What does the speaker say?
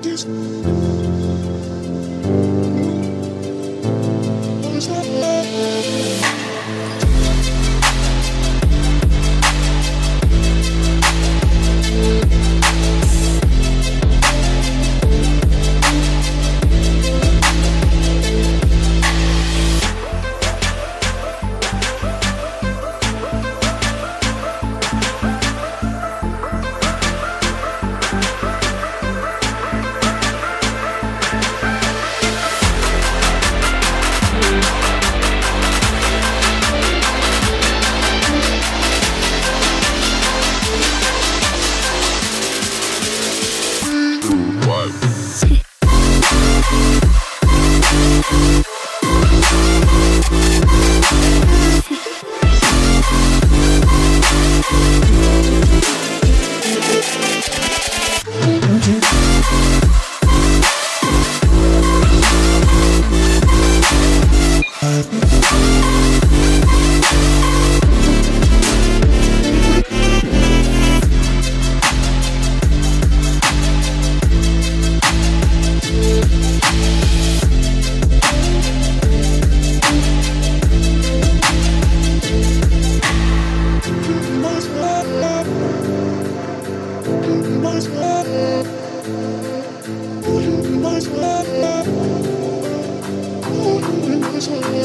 Just Would you be my sweetheart? Would you be my sweetheart?